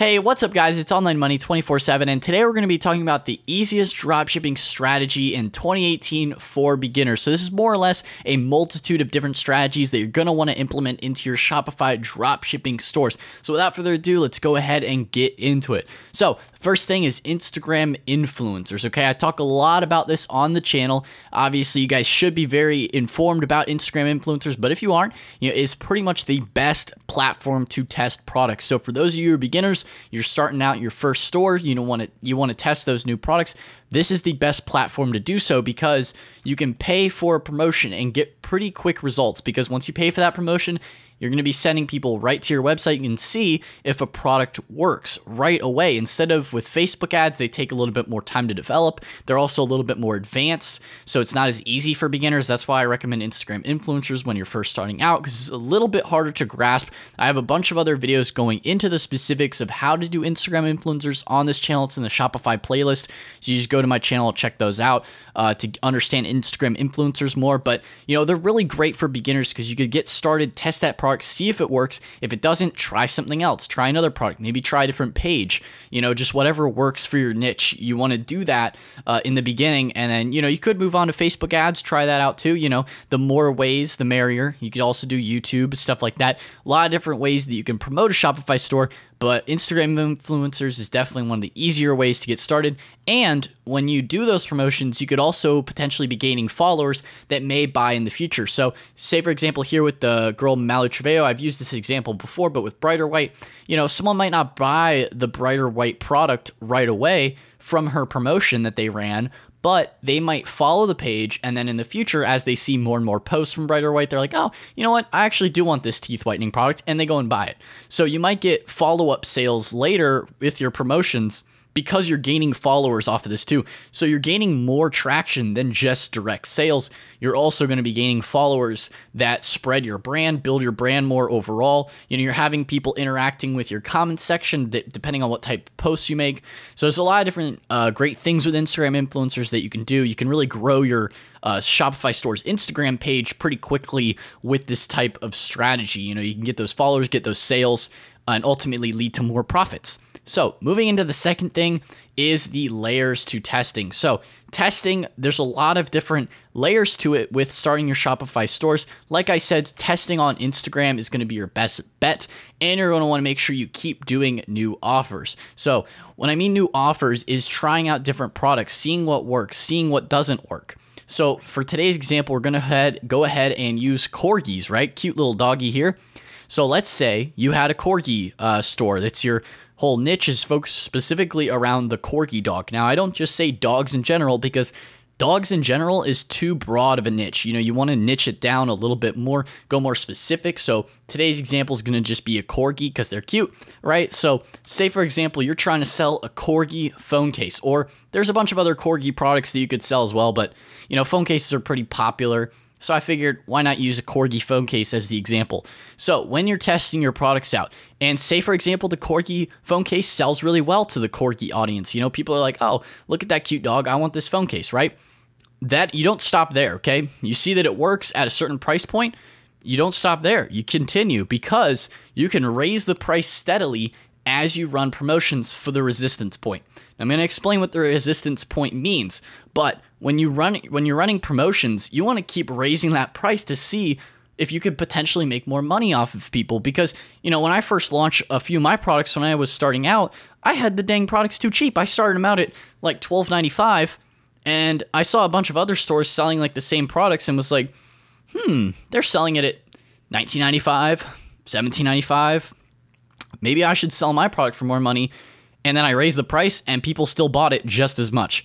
Hey, what's up, guys? It's Online Money 24 7, and today we're going to be talking about the easiest dropshipping strategy in 2018 for beginners. So, this is more or less a multitude of different strategies that you're going to want to implement into your Shopify dropshipping stores. So, without further ado, let's go ahead and get into it. So, first thing is Instagram influencers. Okay, I talk a lot about this on the channel. Obviously, you guys should be very informed about Instagram influencers, but if you aren't, you know, it's pretty much the best platform to test products. So, for those of you who are beginners, you're starting out your first store, you don't want to you want to test those new products. This is the best platform to do so because you can pay for a promotion and get pretty quick results because once you pay for that promotion, you're going to be sending people right to your website. You can see if a product works right away. Instead of with Facebook ads, they take a little bit more time to develop. They're also a little bit more advanced, so it's not as easy for beginners. That's why I recommend Instagram influencers when you're first starting out because it's a little bit harder to grasp. I have a bunch of other videos going into the specifics of how to do Instagram influencers on this channel. It's in the Shopify playlist. So you just go to my channel, check those out uh, to understand Instagram influencers more. But, you know, they're really great for beginners because you could get started, test that product product, see if it works. If it doesn't, try something else. Try another product. Maybe try a different page. You know, just whatever works for your niche. You want to do that uh, in the beginning, and then you know you could move on to Facebook ads. Try that out too. You know, the more ways, the merrier. You could also do YouTube stuff like that. A lot of different ways that you can promote a Shopify store but Instagram influencers is definitely one of the easier ways to get started. And when you do those promotions, you could also potentially be gaining followers that may buy in the future. So, say for example, here with the girl Malu Trevejo, I've used this example before, but with Brighter White, you know, someone might not buy the Brighter White product right away from her promotion that they ran, but they might follow the page and then in the future as they see more and more posts from brighter white they're like oh you know what? I actually do want this teeth whitening product and they go and buy it. So you might get follow-up sales later with your promotions because you're gaining followers off of this too. So you're gaining more traction than just direct sales. You're also going to be gaining followers that spread your brand, build your brand more overall. You know, you're having people interacting with your comment section depending on what type of posts you make. So there's a lot of different uh, great things with Instagram influencers that you can do. You can really grow your uh, Shopify store's Instagram page pretty quickly with this type of strategy. You know, you can get those followers, get those sales, and ultimately lead to more profits. So, moving into the second thing is the layers to testing. So, testing, there's a lot of different layers to it with starting your Shopify stores. Like I said, testing on Instagram is going to be your best bet, and you're going to want to make sure you keep doing new offers. So, when I mean new offers, is trying out different products, seeing what works, seeing what doesn't work. So, for today's example, we're going to head, go ahead and use corgis, right? Cute little doggy here. So let's say you had a corgi uh, store. That's your whole niche is focused specifically around the corgi dog. Now, I don't just say dogs in general because dogs in general is too broad of a niche. You know, you want to niche it down a little bit more, go more specific. So today's example is going to just be a corgi because they're cute, right? So say for example, you're trying to sell a corgi phone case, or there's a bunch of other corgi products that you could sell as well, but you know, phone cases are pretty popular. So I figured why not use a Corgi phone case as the example. So when you're testing your products out, and say for example the Corgi phone case sells really well to the Corgi audience, you know, people are like, "Oh, look at that cute dog. I want this phone case," right? That you don't stop there, okay? You see that it works at a certain price point, you don't stop there. You continue because you can raise the price steadily as you run promotions for the resistance point. I'm going to explain what the resistance point means, but when you run when you're running promotions, you want to keep raising that price to see if you could potentially make more money off of people because you know when I first launched a few of my products when I was starting out, I had the dang products too cheap. I started them out at like $12.95 and I saw a bunch of other stores selling like the same products and was like, "Hmm, they're selling it at 19.95, 17.95. Maybe I should sell my product for more money." And then I raised the price and people still bought it just as much.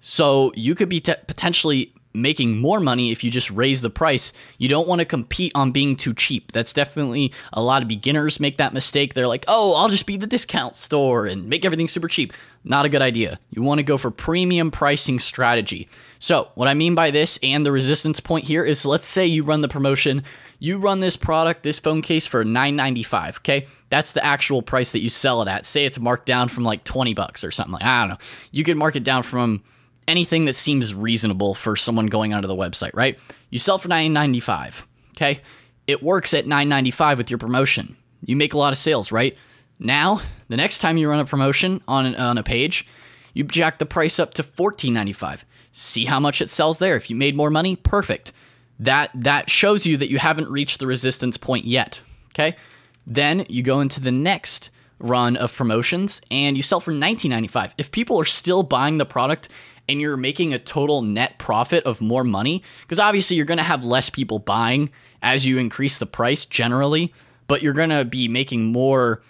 So you could be potentially making more money if you just raise the price. You don't want to compete on being too cheap. That's definitely a lot of beginners make that mistake. They're like, oh, I'll just be the discount store and make everything super cheap. Not a good idea. You want to go for premium pricing strategy. So, what I mean by this and the resistance point here is let's say you run the promotion, you run this product, this phone case for $9.95, okay? That's the actual price that you sell it at. Say it's marked down from like 20 bucks or something like I don't know. You could mark it down from anything that seems reasonable for someone going onto the website, right? You sell for $9.95, okay? It works at $9.95 with your promotion. You make a lot of sales, right? Now, the next time you run a promotion on an, on a page, you jack the price up to $14.95. See how much it sells there. If you made more money, perfect. That that shows you that you haven't reached the resistance point yet. Okay? Then you go into the next run of promotions and you sell for $19.95. If people are still buying the product and you're making a total net profit of more money, because obviously you're going to have less people buying as you increase the price generally, but you're going to be making more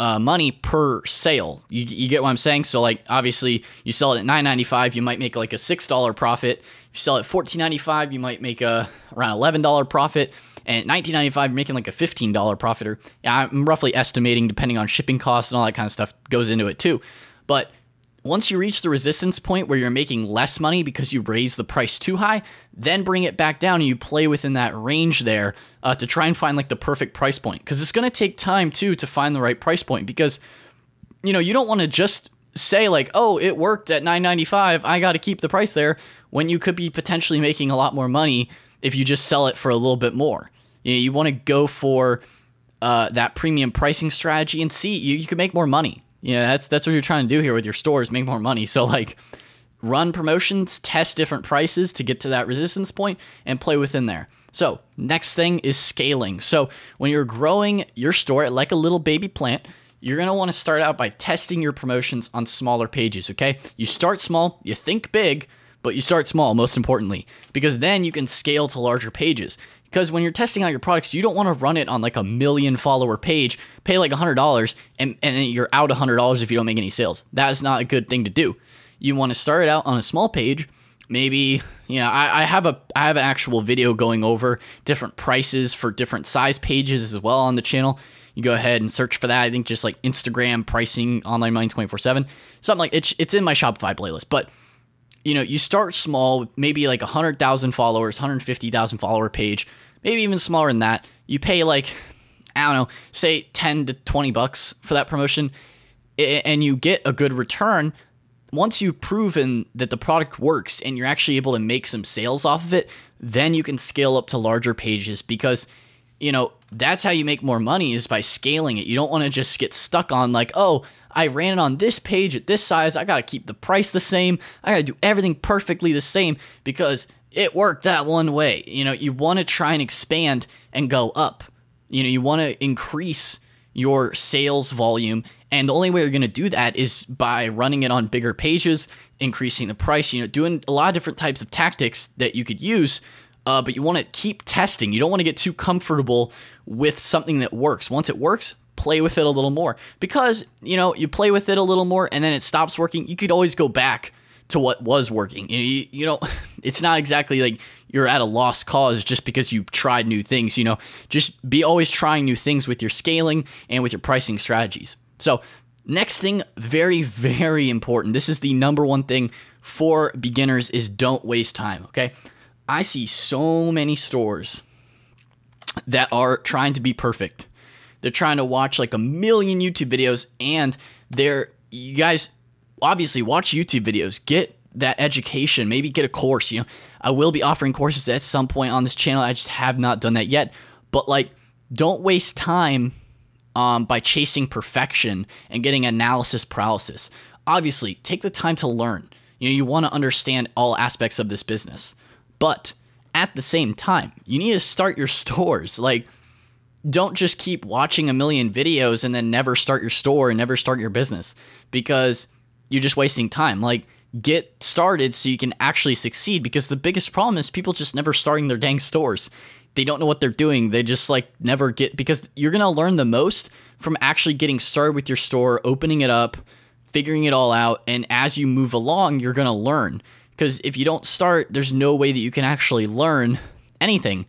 uh, money per sale. You, you get what I'm saying? So like obviously you sell it at 9.95, you might make like a six dollar profit. If you sell it at 14.95, you might make a around eleven dollar profit. And at 19.95, you're making like a fifteen dollar profit. Or I'm roughly estimating, depending on shipping costs and all that kind of stuff, goes into it too. But once you reach the resistance point where you're making less money because you raise the price too high, then bring it back down and you play within that range there uh, to try and find like the perfect price point. Because it's going to take time too to find the right price point because, you know, you don't want to just say like, oh, it worked at 9.95, I got to keep the price there when you could be potentially making a lot more money if you just sell it for a little bit more. You, know, you want to go for uh, that premium pricing strategy and see you, you can make more money. Yeah, that's that's what you're trying to do here with your stores, make more money. So like run promotions, test different prices to get to that resistance point and play within there. So, next thing is scaling. So, when you're growing your store like a little baby plant, you're going to want to start out by testing your promotions on smaller pages, okay? You start small, you think big, but you start small most importantly, because then you can scale to larger pages. Because when you're testing out your products, you don't want to run it on like a million follower page, pay like $100, and, and you're out $100 if you don't make any sales. That is not a good thing to do. You want to start it out on a small page. Maybe, you know, I, I have a I have an actual video going over different prices for different size pages as well on the channel. You go ahead and search for that. I think just like Instagram pricing online money 24/7. Something like it's it's in my Shopify playlist. But you know, you start small, maybe like 100,000 followers, 150,000 follower page, maybe even smaller than that. You pay like, I don't know, say 10 to 20 bucks for that promotion, and you get a good return. Once you've proven that the product works and you're actually able to make some sales off of it, then you can scale up to larger pages because, you know, that's how you make more money is by scaling it. You don't want to just get stuck on like, oh, I ran it on this page at this size. I got to keep the price the same. I got to do everything perfectly the same because it worked that one way. You know, you want to try and expand and go up. You know, you want to increase your sales volume. And the only way you're going to do that is by running it on bigger pages, increasing the price, you know, doing a lot of different types of tactics that you could use. Uh, but you want to keep testing. You don't want to get too comfortable with something that works. Once it works, play with it a little more. Because you know you play with it a little more and then it stops working you could always go back to what was working. You, you, know it's not exactly like you're at a lost cause just because you tried new things you know. Just be always trying new things with your scaling and with your pricing strategies. So next thing very very important this is the number one thing for beginners is don't waste time okay? I see so many stores that are trying to be perfect they're trying to watch like a million YouTube videos and they're you guys obviously watch YouTube videos, get that education, maybe get a course, you know. I will be offering courses at some point on this channel. I just have not done that yet. But like don't waste time um, by chasing perfection and getting analysis paralysis. Obviously, take the time to learn. You know, you want to understand all aspects of this business. But at the same time, you need to start your stores. Like don't just keep watching a million videos and then never start your store and never start your business because you're just wasting time. Like, get started so you can actually succeed because the biggest problem is people just never starting their dang stores. They don't know what they're doing. They just like never get because you're going to learn the most from actually getting started with your store, opening it up, figuring it all out, and as you move along, you're going to learn. Because if you don't start, there's no way that you can actually learn anything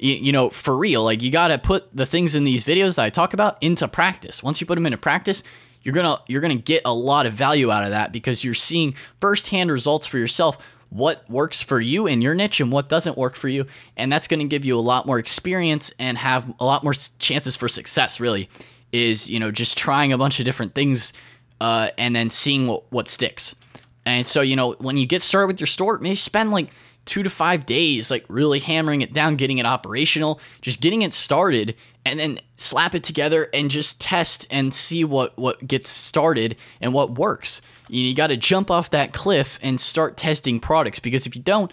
you, you know, for real, like you got to put the things in these videos that I talk about into practice. Once you put them into practice, you're going to you're going to get a lot of value out of that because you're seeing firsthand results for yourself what works for you in your niche and what doesn't work for you and that's going to give you a lot more experience and have a lot more chances for success really is you know just trying a bunch of different things uh, and then seeing what, what sticks and so you know when you get started with your store maybe spend like two to five days, like really hammering it down, getting it operational, just getting it started, and then slap it together and just test and see what what gets started and what works. You, you got to jump off that cliff and start testing products because if you don't,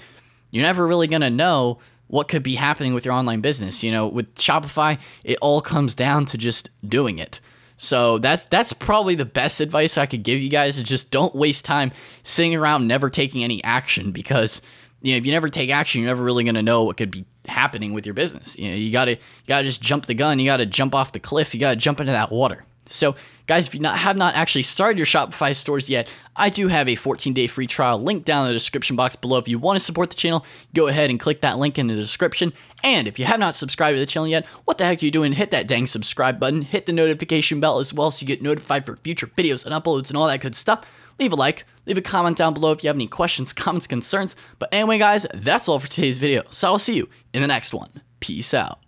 you're never really gonna know what could be happening with your online business. You know, with Shopify, it all comes down to just doing it. So that's that's probably the best advice I could give you guys is just don't waste time sitting around never taking any action because you know if you never take action you're never really going to know what could be happening with your business. You know, you got to got to just jump the gun, you got to jump off the cliff, you got to jump into that water. So, guys, if you not, have not actually started your Shopify stores yet, I do have a 14 day free trial link down in the description box below. If you want to support the channel, go ahead and click that link in the description. And if you have not subscribed to the channel yet, what the heck are you doing? Hit that dang subscribe button, hit the notification bell as well so you get notified for future videos and uploads and all that good stuff. Leave a like, leave a comment down below if you have any questions, comments, concerns. But anyway, guys, that's all for today's video. So I'll see you in the next one. Peace out.